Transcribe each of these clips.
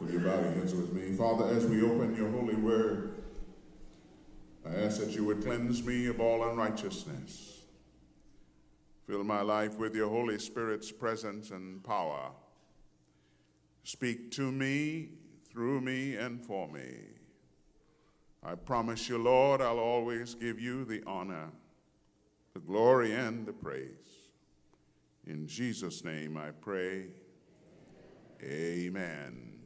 Will you bow your heads with me? Father, as we open your holy word, I ask that you would cleanse me of all unrighteousness. Fill my life with your Holy Spirit's presence and power. Speak to me, through me, and for me. I promise you, Lord, I'll always give you the honor, the glory, and the praise. In Jesus' name I pray. Amen. If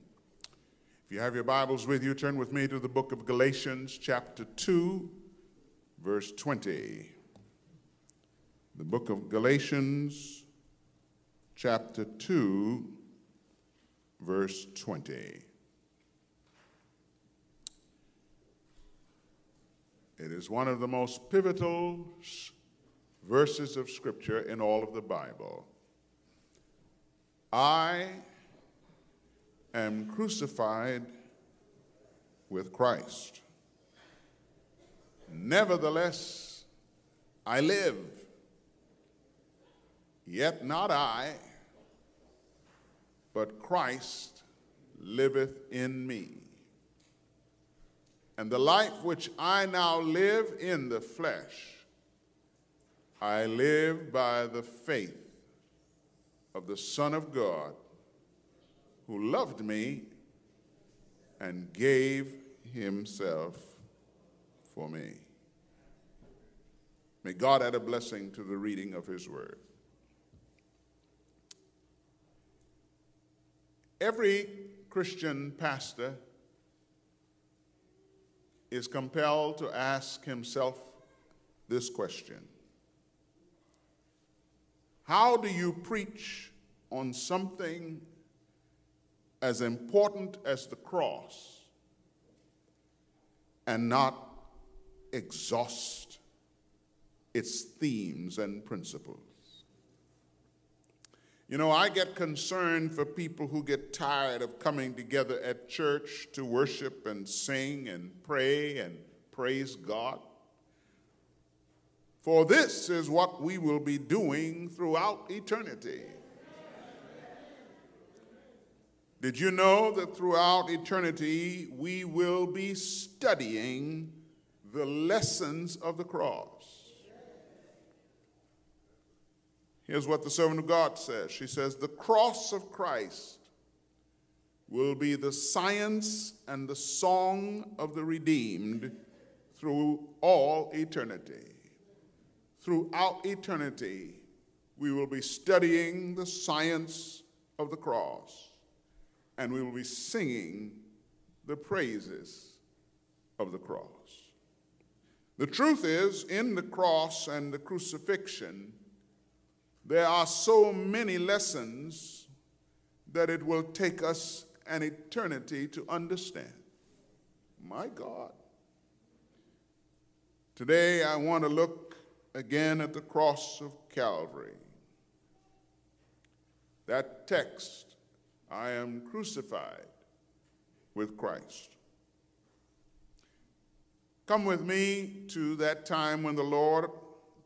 you have your Bibles with you, turn with me to the book of Galatians, chapter 2, verse 20. The book of Galatians, chapter 2, verse 20. It is one of the most pivotal verses of Scripture in all of the Bible. I am crucified with Christ. Nevertheless, I live. Yet not I, but Christ liveth in me. And the life which I now live in the flesh, I live by the faith of the Son of God who loved me and gave himself for me. May God add a blessing to the reading of his word. Every Christian pastor is compelled to ask himself this question How do you preach on something as important as the cross and not exhaust its themes and principles. You know, I get concerned for people who get tired of coming together at church to worship and sing and pray and praise God. For this is what we will be doing throughout eternity. Did you know that throughout eternity we will be studying the lessons of the cross? Here's what the servant of God says She says, The cross of Christ will be the science and the song of the redeemed through all eternity. Throughout eternity, we will be studying the science of the cross and we will be singing the praises of the cross. The truth is, in the cross and the crucifixion, there are so many lessons that it will take us an eternity to understand. My God. Today, I want to look again at the cross of Calvary. That text I am crucified with Christ. Come with me to that time when the Lord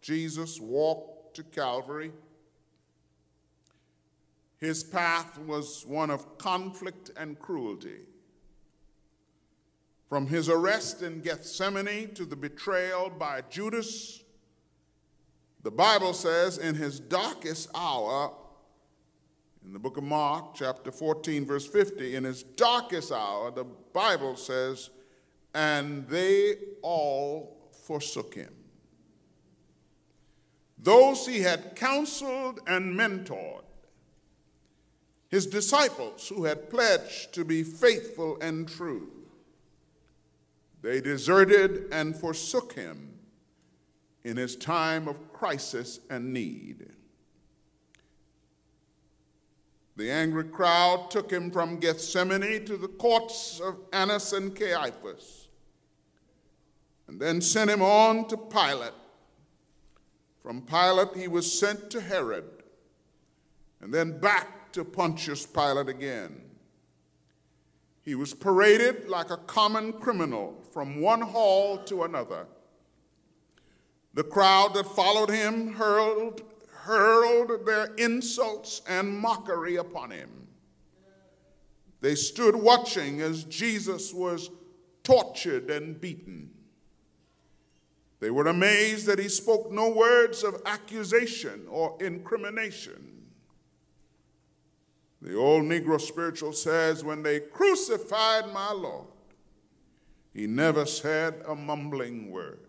Jesus walked to Calvary. His path was one of conflict and cruelty. From his arrest in Gethsemane to the betrayal by Judas, the Bible says in his darkest hour, in the book of Mark, chapter 14, verse 50, in his darkest hour, the Bible says, and they all forsook him. Those he had counseled and mentored, his disciples who had pledged to be faithful and true, they deserted and forsook him in his time of crisis and need. The angry crowd took him from Gethsemane to the courts of Annas and Caiaphas, and then sent him on to Pilate. From Pilate, he was sent to Herod, and then back to Pontius Pilate again. He was paraded like a common criminal from one hall to another. The crowd that followed him hurled hurled their insults and mockery upon him. they stood watching as Jesus was tortured and beaten. They were amazed that he spoke no words of accusation or incrimination. The old Negro spiritual says, When they crucified my Lord, he never said a mumbling word.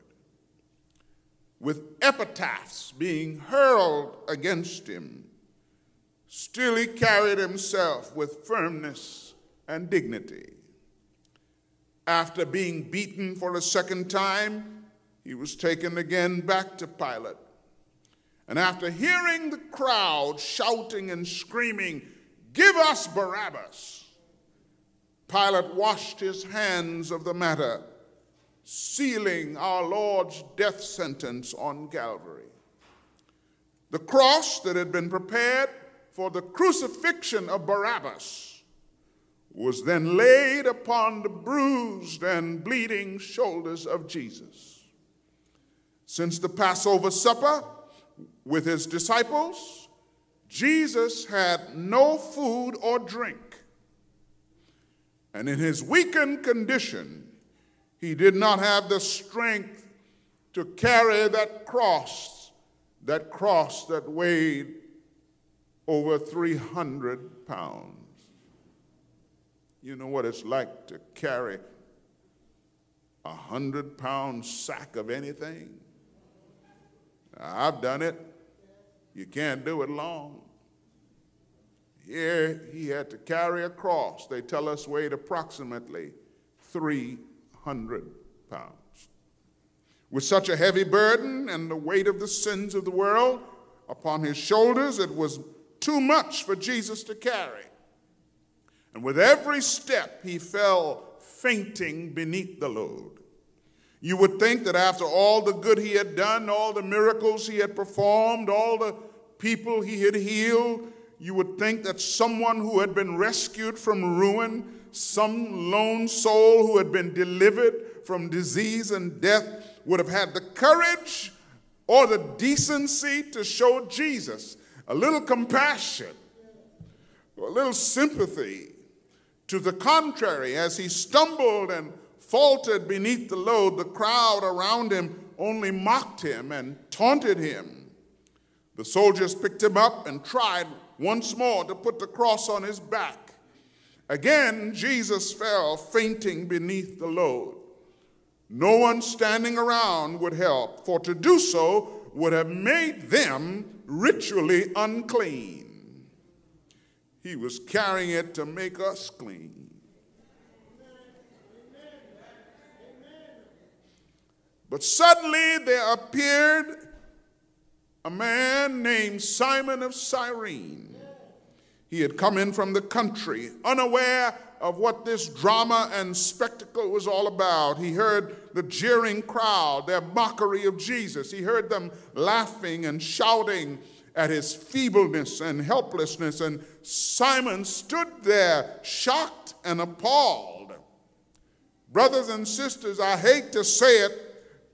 With epitaphs being hurled against him, still he carried himself with firmness and dignity. After being beaten for a second time, he was taken again back to Pilate. And after hearing the crowd shouting and screaming, Give us Barabbas, Pilate washed his hands of the matter, sealing our Lord's death sentence on Calvary. The cross that had been prepared for the crucifixion of Barabbas was then laid upon the bruised and bleeding shoulders of Jesus. Since the Passover supper with his disciples, Jesus had no food or drink. And in his weakened condition, he did not have the strength to carry that cross, that cross that weighed over 300 pounds. You know what it's like to carry a hundred pound sack of anything? I've done it. You can't do it long. Here he had to carry a cross. They tell us weighed approximately 300 pounds. With such a heavy burden and the weight of the sins of the world upon his shoulders, it was too much for Jesus to carry. And with every step, he fell fainting beneath the load. You would think that after all the good he had done, all the miracles he had performed, all the people he had healed, you would think that someone who had been rescued from ruin, some lone soul who had been delivered from disease and death, would have had the courage or the decency to show Jesus a little compassion, a little sympathy. To the contrary, as he stumbled and faltered beneath the load, the crowd around him only mocked him and taunted him. The soldiers picked him up and tried once more to put the cross on his back. Again, Jesus fell fainting beneath the load. No one standing around would help, for to do so would have made them ritually unclean. He was carrying it to make us clean. But suddenly there appeared a man named Simon of Cyrene. He had come in from the country, unaware of what this drama and spectacle was all about. He heard the jeering crowd, their mockery of Jesus. He heard them laughing and shouting at his feebleness and helplessness. And Simon stood there, shocked and appalled. Brothers and sisters, I hate to say it,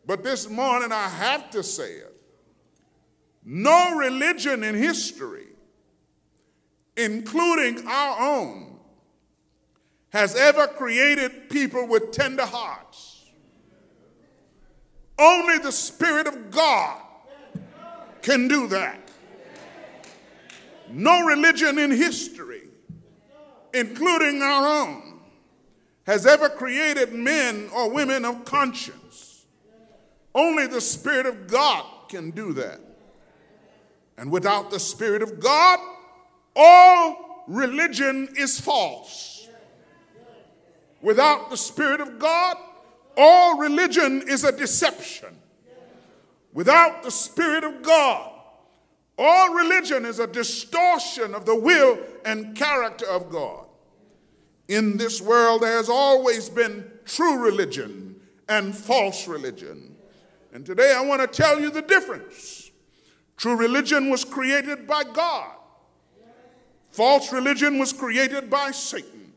but this morning I have to say it. No religion in history, including our own, has ever created people with tender hearts. Only the Spirit of God can do that. No religion in history, including our own, has ever created men or women of conscience. Only the Spirit of God can do that. And without the Spirit of God, all religion is false. Without the Spirit of God, all religion is a deception. Without the Spirit of God, all religion is a distortion of the will and character of God. In this world, there has always been true religion and false religion. And today I want to tell you the difference. True religion was created by God, false religion was created by Satan.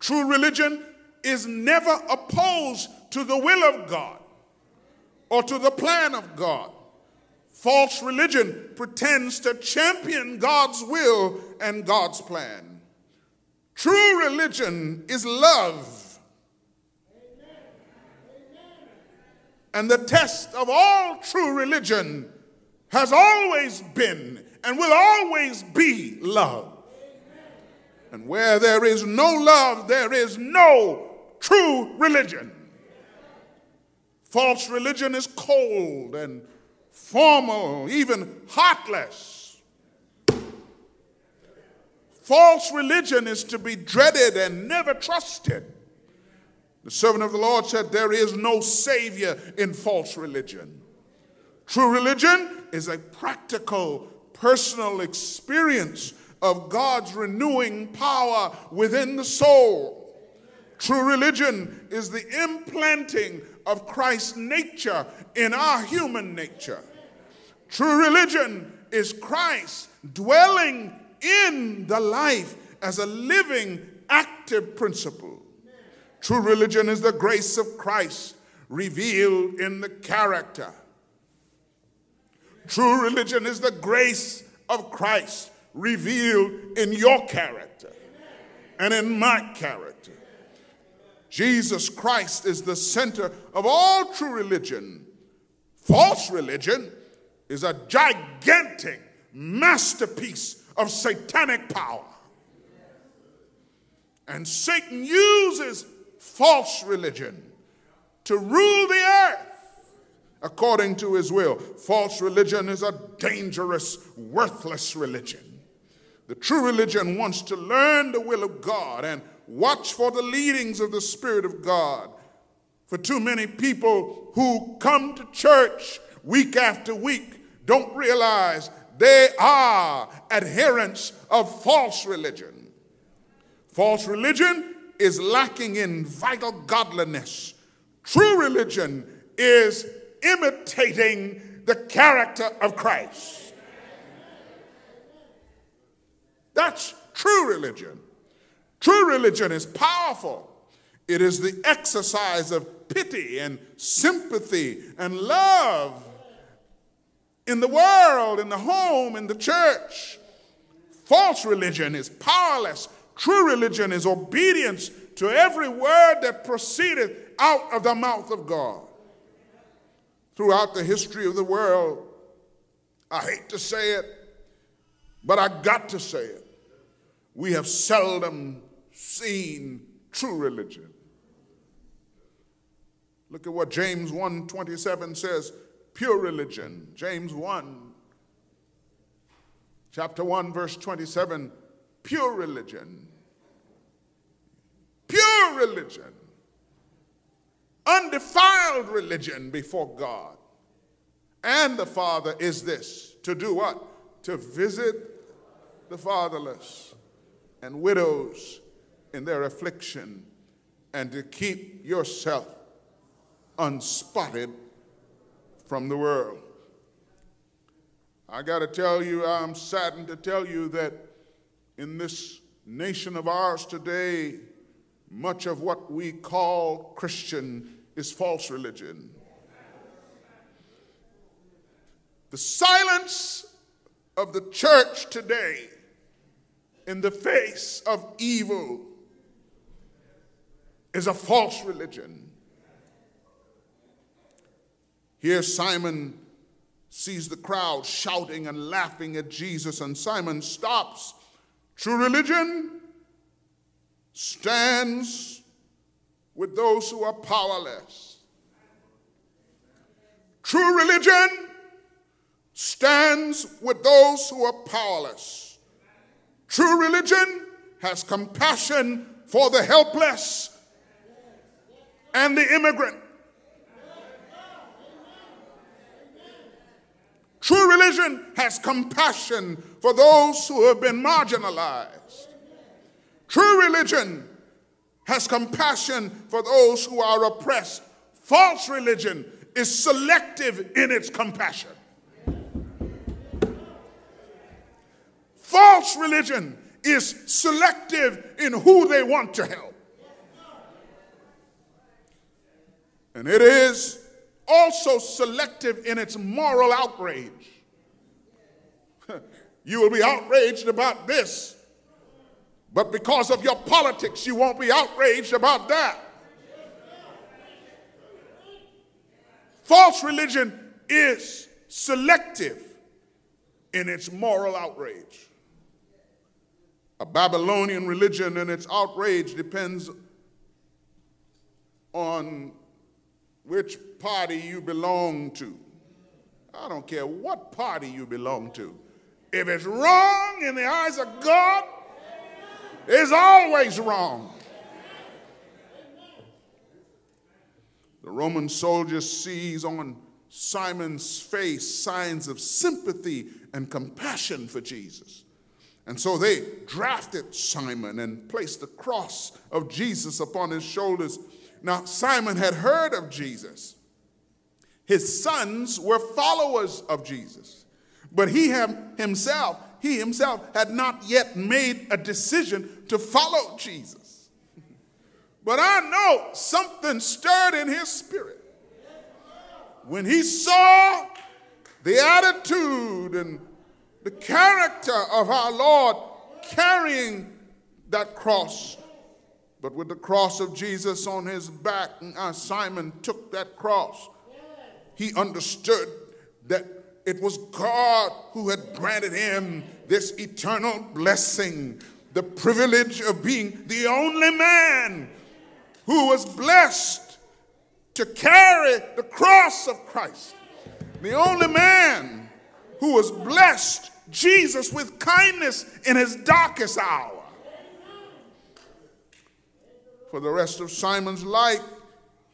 True religion is never opposed to the will of God or to the plan of God. False religion pretends to champion God's will and God's plan. True religion is love. And the test of all true religion has always been and will always be love. And where there is no love, there is no true religion. False religion is cold and formal, even heartless. False religion is to be dreaded and never trusted. The servant of the Lord said, There is no Savior in false religion. True religion is a practical, personal experience of God's renewing power within the soul. True religion is the implanting of Christ's nature in our human nature. True religion is Christ dwelling in the life as a living, active principle. True religion is the grace of Christ revealed in the character. True religion is the grace of Christ revealed in your character and in my character. Jesus Christ is the center of all true religion. False religion is a gigantic masterpiece of satanic power. And Satan uses false religion to rule the earth according to his will. False religion is a dangerous, worthless religion. The true religion wants to learn the will of God and watch for the leadings of the Spirit of God. For too many people who come to church week after week don't realize they are adherents of false religion. False religion is lacking in vital godliness. True religion is imitating the character of Christ. That's true religion. True religion is powerful. It is the exercise of pity and sympathy and love in the world, in the home, in the church. False religion is powerless. True religion is obedience to every word that proceedeth out of the mouth of God. Throughout the history of the world, I hate to say it, but I got to say it we have seldom seen true religion. Look at what James 1:27 says, pure religion. James 1 chapter 1 verse 27, pure religion. Pure religion. Undefiled religion before God and the Father is this to do what? To visit the fatherless and widows in their affliction, and to keep yourself unspotted from the world. I got to tell you, I'm saddened to tell you that in this nation of ours today, much of what we call Christian is false religion. The silence of the church today in the face of evil is a false religion. Here, Simon sees the crowd shouting and laughing at Jesus, and Simon stops. True religion stands with those who are powerless. True religion stands with those who are powerless. True religion has compassion for the helpless and the immigrant. True religion has compassion for those who have been marginalized. True religion has compassion for those who are oppressed. False religion is selective in its compassion. False religion is selective in who they want to help. And it is also selective in its moral outrage. you will be outraged about this, But because of your politics, you won't be outraged about that. False religion is selective in its moral outrage. A Babylonian religion and its outrage depends on which party you belong to. I don't care what party you belong to. If it's wrong in the eyes of God, it's always wrong. The Roman soldier sees on Simon's face signs of sympathy and compassion for Jesus. And so they drafted Simon and placed the cross of Jesus upon his shoulders. Now, Simon had heard of Jesus. His sons were followers of Jesus. But he himself, he himself had not yet made a decision to follow Jesus. But I know something stirred in his spirit when he saw the attitude and the character of our Lord carrying that cross. But with the cross of Jesus on his back, Simon took that cross. He understood that it was God who had granted him this eternal blessing, the privilege of being the only man who was blessed to carry the cross of Christ. The only man who was blessed Jesus with kindness in his darkest hour. For the rest of Simon's life,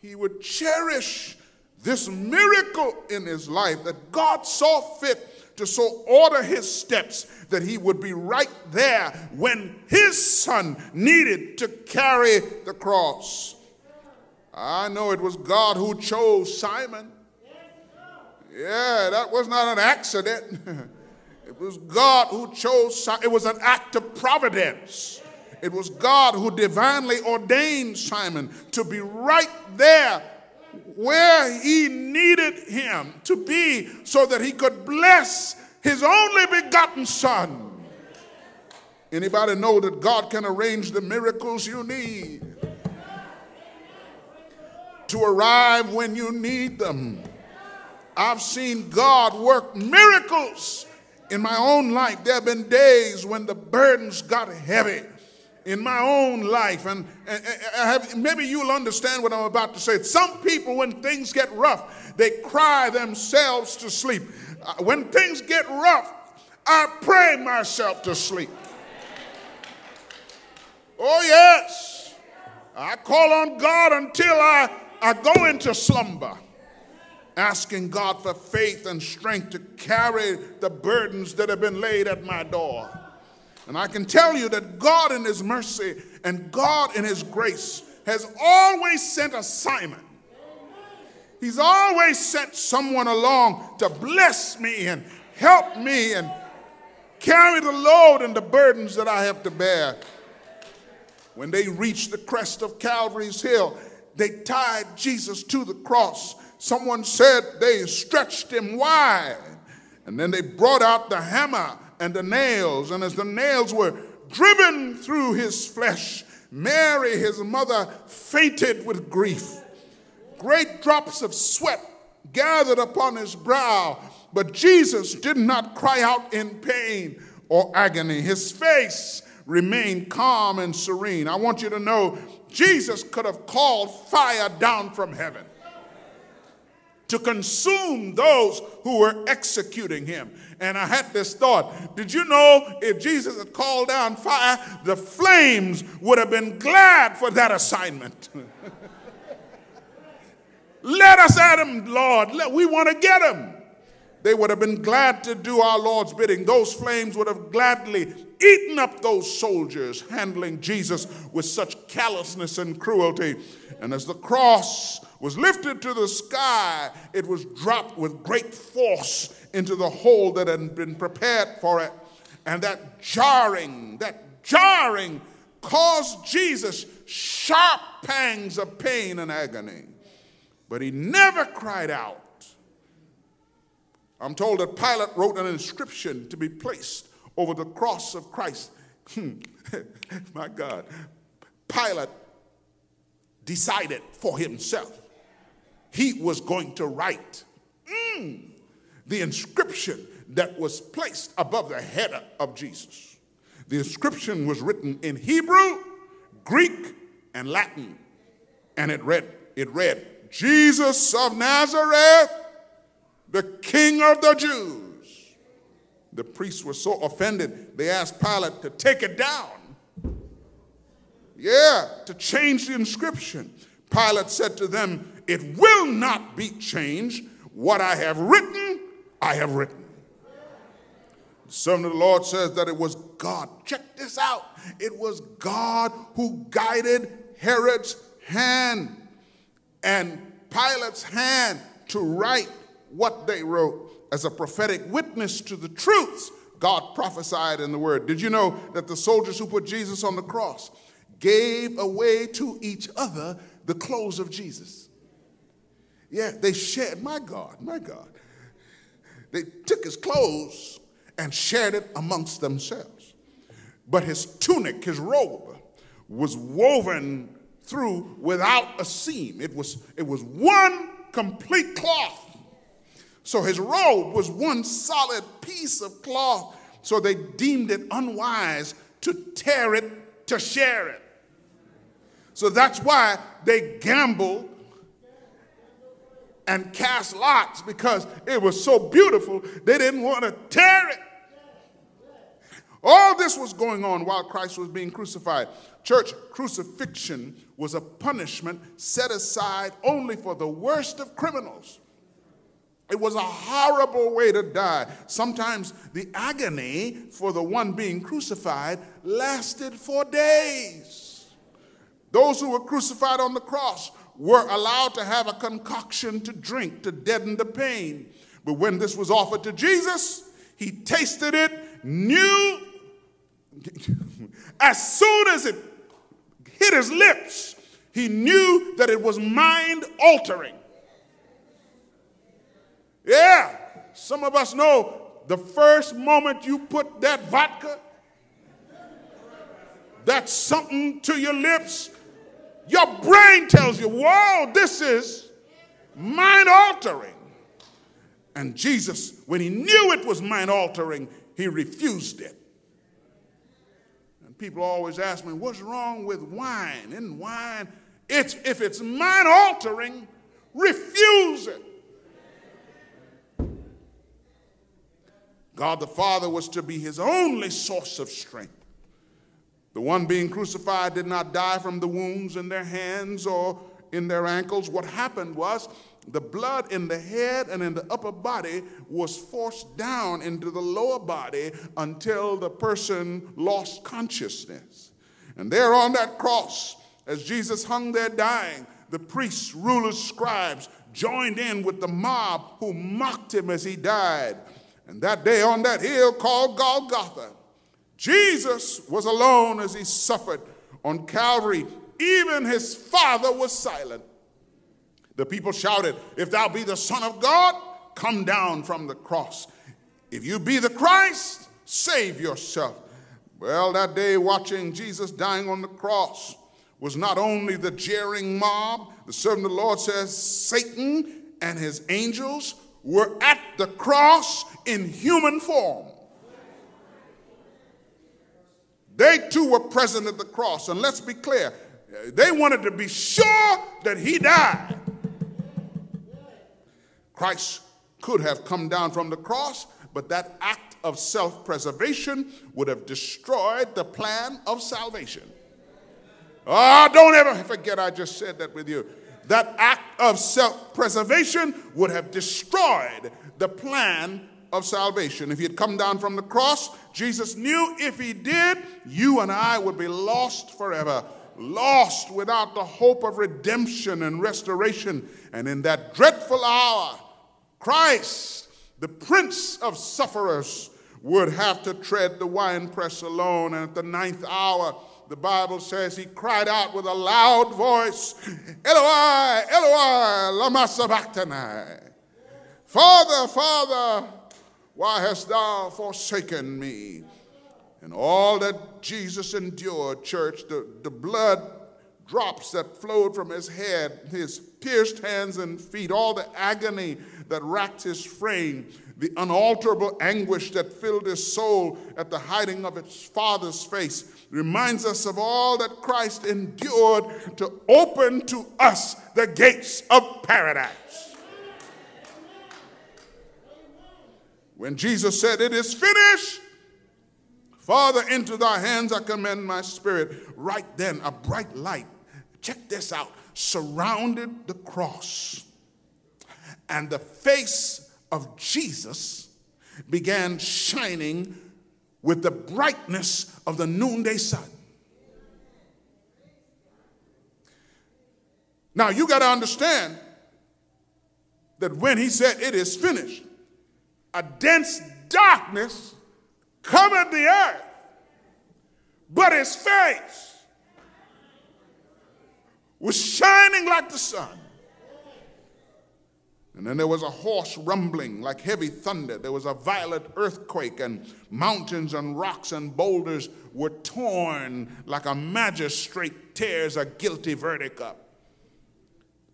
he would cherish this miracle in his life that God saw fit to so order his steps that he would be right there when his son needed to carry the cross. I know it was God who chose Simon. Yeah, that was not an accident. it was God who chose Simon. It was an act of providence. It was God who divinely ordained Simon to be right there where he needed him to be so that he could bless his only begotten son. Anybody know that God can arrange the miracles you need to arrive when you need them? I've seen God work miracles in my own life. There have been days when the burdens got heavy in my own life, and, and, and have, maybe you'll understand what I'm about to say. Some people, when things get rough, they cry themselves to sleep. Uh, when things get rough, I pray myself to sleep. Oh, yes. I call on God until I, I go into slumber, asking God for faith and strength to carry the burdens that have been laid at my door. And I can tell you that God in His mercy and God in His grace has always sent a Simon. He's always sent someone along to bless me and help me and carry the load and the burdens that I have to bear. When they reached the crest of Calvary's Hill, they tied Jesus to the cross. Someone said they stretched him wide. And then they brought out the hammer and the nails. And as the nails were driven through his flesh, Mary, his mother, fainted with grief. Great drops of sweat gathered upon his brow, but Jesus did not cry out in pain or agony. His face remained calm and serene. I want you to know Jesus could have called fire down from heaven to consume those who were executing him. And I had this thought Did you know if Jesus had called down fire, the flames would have been glad for that assignment? Let us at him, Lord. Let, we want to get him. They would have been glad to do our Lord's bidding. Those flames would have gladly eaten up those soldiers handling Jesus with such callousness and cruelty. And as the cross was lifted to the sky, it was dropped with great force into the hole that had been prepared for it. And that jarring, that jarring caused Jesus sharp pangs of pain and agony. But he never cried out. I'm told that Pilate wrote an inscription to be placed over the cross of Christ My God. Pilate decided for himself he was going to write mm, the inscription that was placed above the head of Jesus. The inscription was written in Hebrew, Greek, and Latin. And it read, it read, Jesus of Nazareth, the King of the Jews. The priests were so offended, they asked Pilate to take it down. Yeah, to change the inscription. Pilate said to them, It will not be changed. What I have written, I have written. The servant of the Lord says that it was God. Check this out. It was God who guided Herod's hand and Pilate's hand to write what they wrote as a prophetic witness to the truths God prophesied in the word. Did you know that the soldiers who put Jesus on the cross gave away to each other the clothes of Jesus? Yeah, they shared, my God, my God. They took his clothes and shared it amongst themselves. But his tunic, his robe, was woven through without a seam. It was, it was one complete cloth. So his robe was one solid piece of cloth. So they deemed it unwise to tear it, to share it. So that's why they gambled and cast lots because it was so beautiful, they didn't want to tear it. All this was going on while Christ was being crucified. Church, crucifixion was a punishment set aside only for the worst of criminals. It was a horrible way to die. Sometimes the agony for the one being crucified lasted for days. Those who were crucified on the cross were allowed to have a concoction to drink to deaden the pain. But when this was offered to Jesus, he tasted it, knew as soon as it hit his lips, he knew that it was mind altering. Yeah, some of us know the first moment you put that vodka, that something to your lips, your brain tells you, whoa, this is mind altering. And Jesus, when he knew it was mind altering, he refused it. And people always ask me, what's wrong with wine? And wine, it's, if it's mind altering, refuse it. God the Father was to be his only source of strength. The one being crucified did not die from the wounds in their hands or in their ankles. What happened was the blood in the head and in the upper body was forced down into the lower body until the person lost consciousness. And there on that cross, as Jesus hung there dying, the priests, rulers, scribes joined in with the mob who mocked him as he died. And that day on that hill called Golgotha, Jesus was alone as he suffered on Calvary. Even his father was silent. The people shouted, If thou be the Son of God, come down from the cross. If you be the Christ, save yourself. Well, that day, watching Jesus dying on the cross was not only the jeering mob, the servant of the Lord says, Satan and his angels were at the cross in human form. They too were present at the cross. And let's be clear, they wanted to be sure that he died. Christ could have come down from the cross, but that act of self preservation would have destroyed the plan of salvation. Oh, don't ever forget I just said that with you that act of self preservation would have destroyed the plan of salvation. If he had come down from the cross, Jesus knew if he did, you and I would be lost forever, lost without the hope of redemption and restoration. And in that dreadful hour, Christ, the Prince of sufferers, would have to tread the winepress alone. And at the ninth hour, the Bible says he cried out with a loud voice, Eloi, Eloi, lama sabachthani. Father, Father, why hast thou forsaken me? And all that Jesus endured, church, the, the blood drops that flowed from his head, his pierced hands and feet, all the agony that racked his frame, the unalterable anguish that filled his soul at the hiding of its father's face, reminds us of all that Christ endured to open to us the gates of paradise. When Jesus said, It is finished, Father, into thy hands I commend my spirit. Right then, a bright light, check this out, surrounded the cross. And the face of Jesus began shining with the brightness of the noonday sun. Now, you got to understand that when he said, It is finished, a dense darkness covered the earth, but his face was shining like the sun. And then there was a hoarse rumbling like heavy thunder. There was a violent earthquake, and mountains and rocks and boulders were torn like a magistrate tears a guilty verdict up.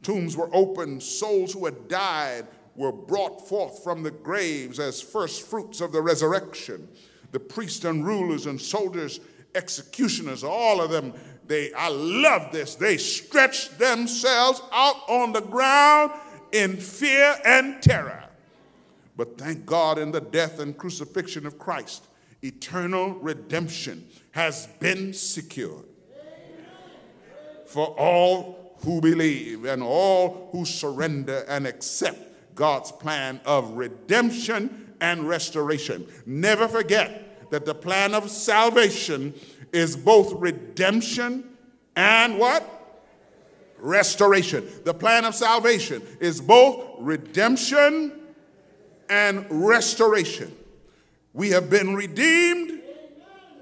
Tombs were opened, souls who had died were brought forth from the graves as first fruits of the resurrection. The priests and rulers and soldiers, executioners, all of them, they, I love this, they stretched themselves out on the ground in fear and terror. But thank God in the death and crucifixion of Christ, eternal redemption has been secured for all who believe and all who surrender and accept God's plan of redemption and restoration. Never forget that the plan of salvation is both redemption and what? Restoration. The plan of salvation is both redemption and restoration. We have been redeemed,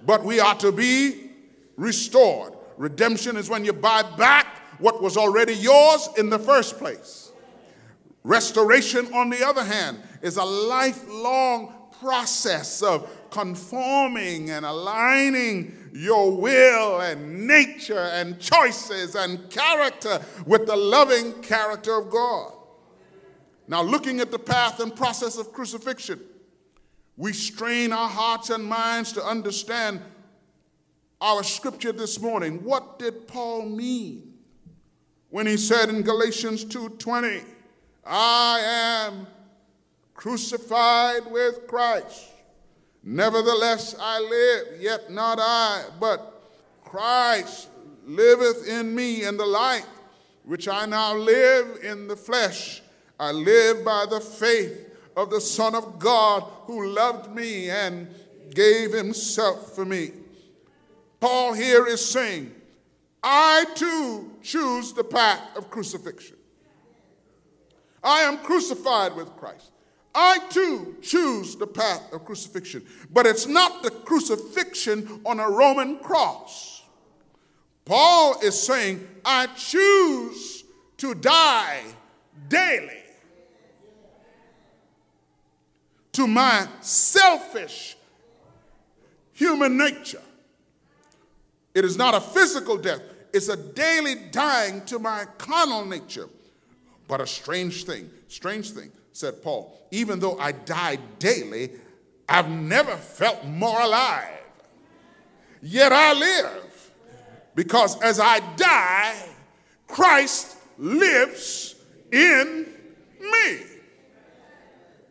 but we are to be restored. Redemption is when you buy back what was already yours in the first place. Restoration, on the other hand, is a lifelong process of conforming and aligning your will and nature and choices and character with the loving character of God. Now, looking at the path and process of crucifixion, we strain our hearts and minds to understand our scripture this morning. What did Paul mean when he said in Galatians 2:20, "I am crucified with Christ. Nevertheless, I live, yet not I, but Christ liveth in me, and the life which I now live in the flesh, I live by the faith of the Son of God who loved me and gave himself for me. Paul here is saying, I too choose the path of crucifixion. I am crucified with Christ. I too choose the path of crucifixion, but it's not the crucifixion on a Roman cross. Paul is saying, I choose to die daily to my selfish human nature. It is not a physical death, it's a daily dying to my carnal nature. But a strange thing, strange thing said Paul, even though I die daily, I've never felt more alive. Yet I live because as I die, Christ lives in me.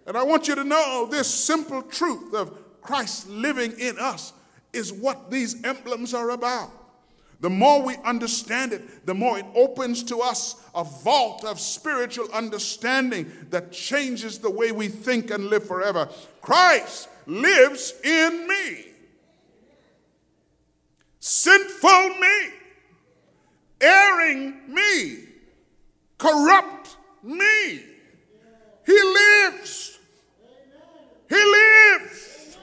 And I want you to know this simple truth of Christ living in us is what these emblems are about. The more we understand it, the more it opens to us a vault of spiritual understanding that changes the way we think and live forever. Christ lives in me. Sinful me, erring me, corrupt me. He lives. He lives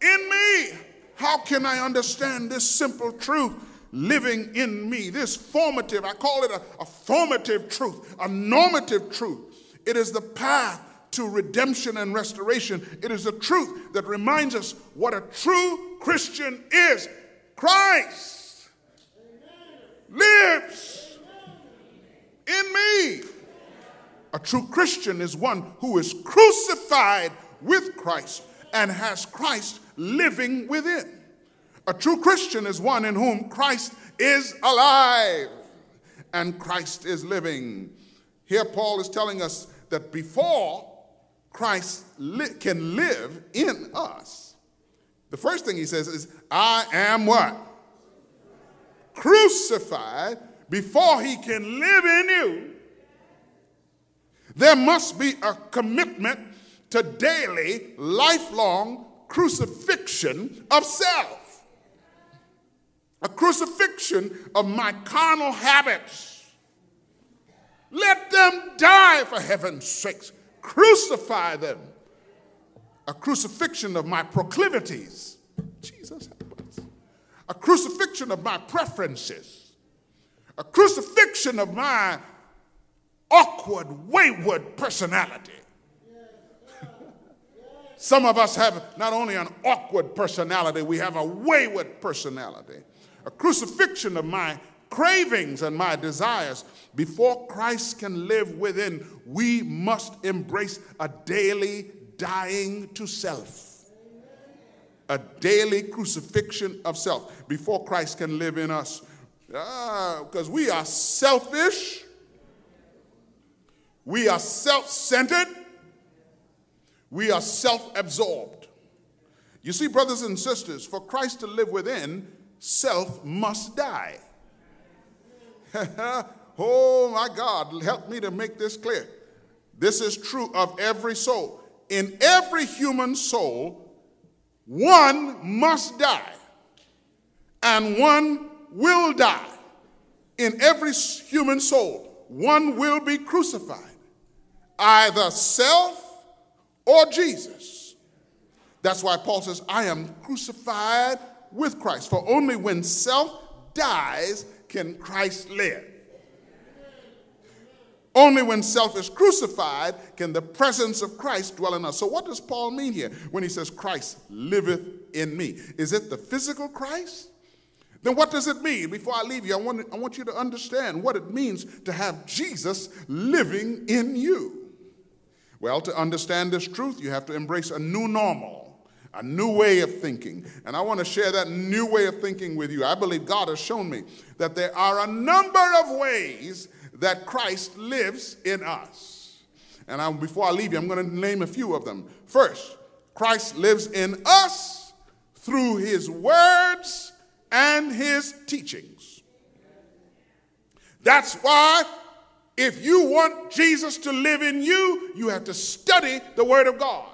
in me. How can I understand this simple truth? Living in me. This formative, I call it a, a formative truth, a normative truth. It is the path to redemption and restoration. It is the truth that reminds us what a true Christian is Christ lives in me. A true Christian is one who is crucified with Christ and has Christ living within. A true Christian is one in whom Christ is alive and Christ is living. Here, Paul is telling us that before Christ li- can live in us, the first thing he says is, I am what? Crucified before he can live in you. There must be a commitment to daily, lifelong crucifixion of self, a crucifixion of my carnal habits. Let them die for heaven's sakes. Crucify them. A crucifixion of my proclivities. Jesus. A crucifixion of my preferences. A crucifixion of my awkward, wayward personality. Some of us have not only an awkward personality, we have a wayward personality. A crucifixion of my cravings and my desires. Before Christ can live within, we must embrace a daily dying to self. A daily crucifixion of self before Christ can live in us. Because uh, we are selfish, we are self centered, we are self absorbed. You see, brothers and sisters, for Christ to live within, self must die. oh my God, help me to make this clear. This is true of every soul. In every human soul, one must die, and one will die. In every human soul, one will be crucified, either self or Jesus. That's why Paul says, I am crucified with Christ. For only when self dies can Christ live. Only when self is crucified can the presence of Christ dwell in us. So, what does Paul mean here when he says, Christ liveth in me? Is it the physical Christ? Then, what does it mean? Before I leave you, I want, I want you to understand what it means to have Jesus living in you. Well, to understand this truth, you have to embrace a new normal, a new way of thinking. And I want to share that new way of thinking with you. I believe God has shown me that there are a number of ways that Christ lives in us. And I, before I leave you, I'm going to name a few of them. First, Christ lives in us through his words and his teachings. That's why if you want Jesus to live in you, you have to study the Word of God.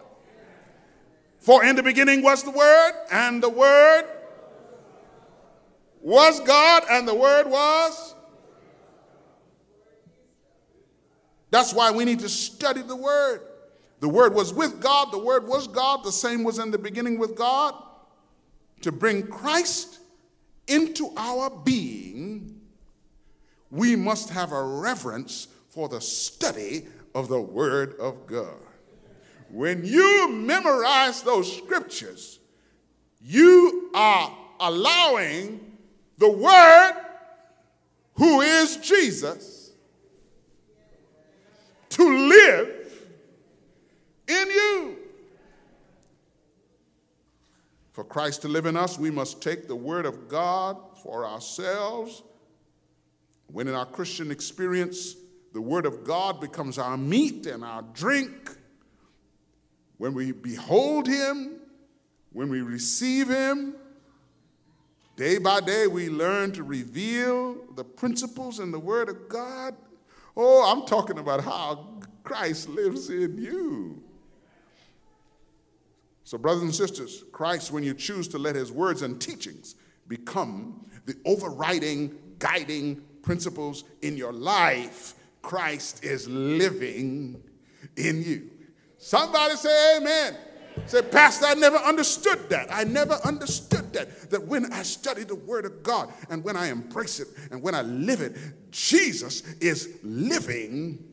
For in the beginning was the Word, and the Word was God, and the Word was. That's why we need to study the Word. The Word was with God, the Word was God, the same was in the beginning with God. To bring Christ into our being we must have a reverence for the study of the Word of God. When you memorize those scriptures, you are allowing the Word, who is Jesus, to live in you. For Christ to live in us, we must take the Word of God for ourselves when in our Christian experience, the Word of God becomes our meat and our drink, when we behold Him, when we receive Him, day by day we learn to reveal the principles in the Word of God. Oh, I'm talking about how Christ lives in you. So, brothers and sisters, Christ, when you choose to let His words and teachings become the overriding, guiding principles in your life, Christ is living in you. Somebody say amen. Say, Pastor, I never understood that. I never understood that. That when I study the Word of God and when I embrace it and when I live it, Jesus is living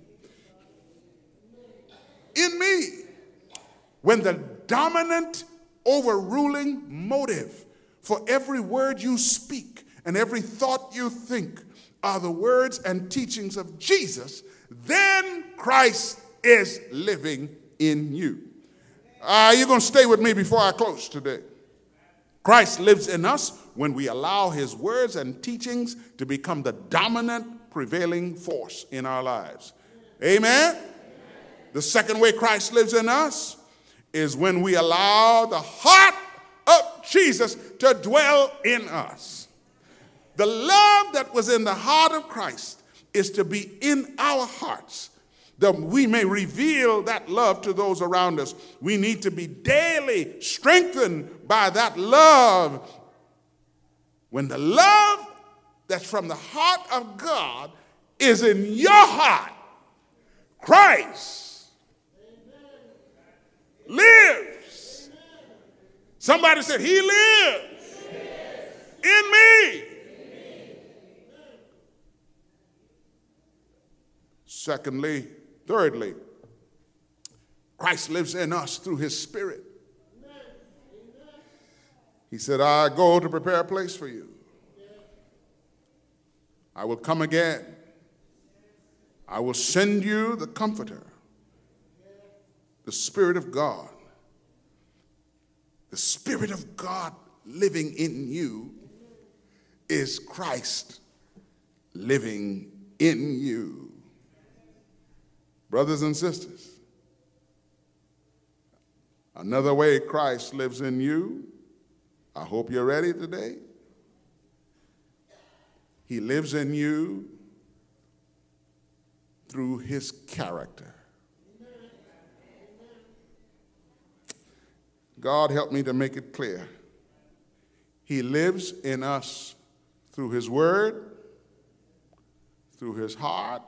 in me. When the dominant, overruling motive For every word you speak and every thought you think are the words and teachings of Jesus, then Christ is living in you. Uh, you're going to stay with me before I close today. Christ lives in us when we allow his words and teachings to become the dominant prevailing force in our lives. Amen? The second way Christ lives in us is when we allow the heart of Jesus to dwell in us. The love that was in the heart of Christ is to be in our hearts that we may reveal that love to those around us. We need to be daily strengthened by that love. When the love that's from the heart of God is in your heart, Christ lives. Somebody said, He lives in me. Secondly, Thirdly, Christ lives in us through his spirit. He said, I go to prepare a place for you. I will come again. I will send you the Comforter, the Spirit of God. The Spirit of God living in you is Christ living in you. Brothers and sisters, another way Christ lives in you, I hope you're ready today. He lives in you through his character. God help me to make it clear. He lives in us through his word, through his heart,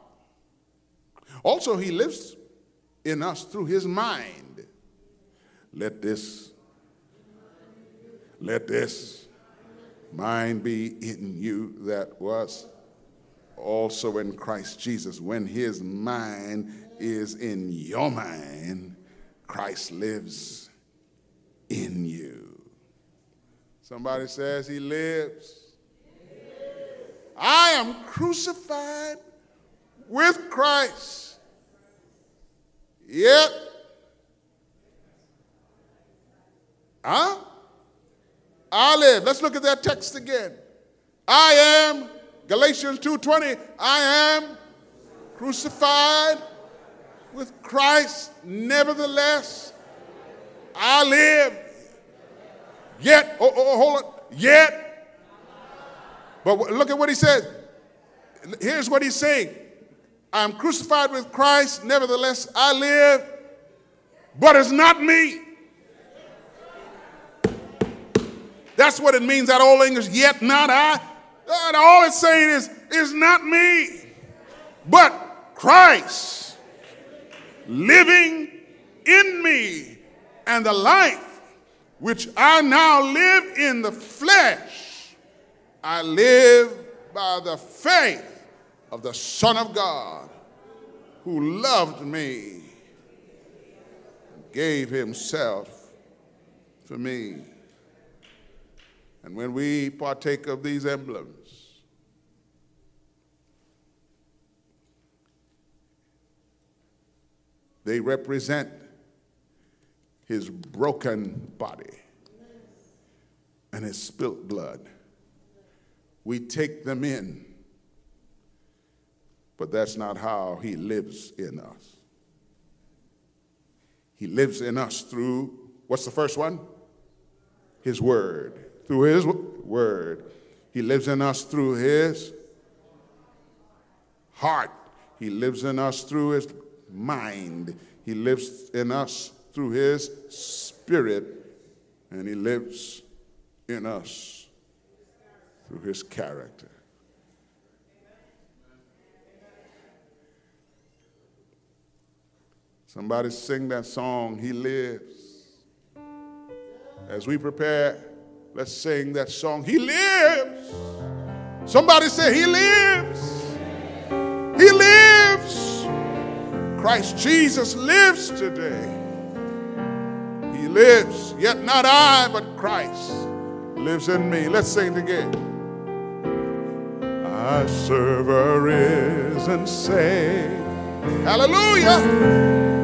also, he lives in us through his mind. Let this, let this mind be in you that was also in Christ Jesus. When his mind is in your mind, Christ lives in you. Somebody says he lives. I am crucified with Christ. Yet, huh? I live. Let's look at that text again. I am, Galatians 2.20, I am crucified with Christ. Nevertheless, I live. Yet, oh, oh, oh hold on, yet. But look at what he says. Here's what he's saying I am crucified with Christ, nevertheless I live, but it's not me. That's what it means, that old English, yet not I. And all it's saying is, it's not me, but Christ living in me. And the life which I now live in the flesh, I live by the faith of the Son of God who loved me and gave himself for me. And when we partake of these emblems, they represent his broken body and his spilt blood. We take them in but that's not how he lives in us. He lives in us through, what's the first one? His word. Through his word. He lives in us through his heart. He lives in us through his mind. He lives in us through his spirit. And he lives in us through his character. Somebody sing that song, He Lives. As we prepare, let's sing that song, He Lives. Somebody say, He lives. He lives. Christ Jesus lives today. He lives, yet not I, but Christ lives in me. Let's sing it again. I serve a risen Savior. Hallelujah.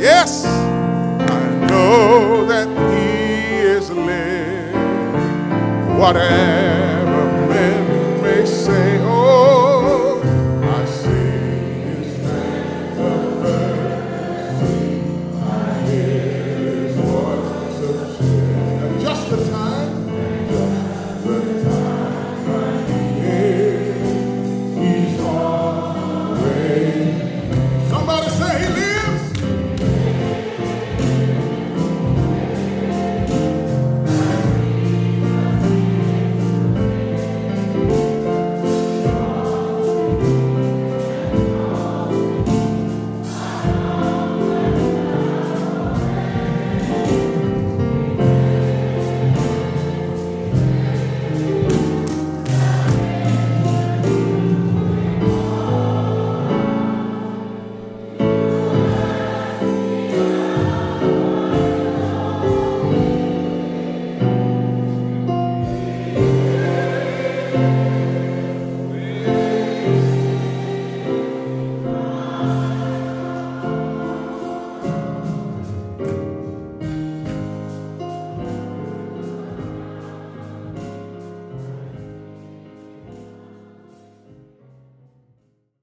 Yes, I know that He is living. Whatever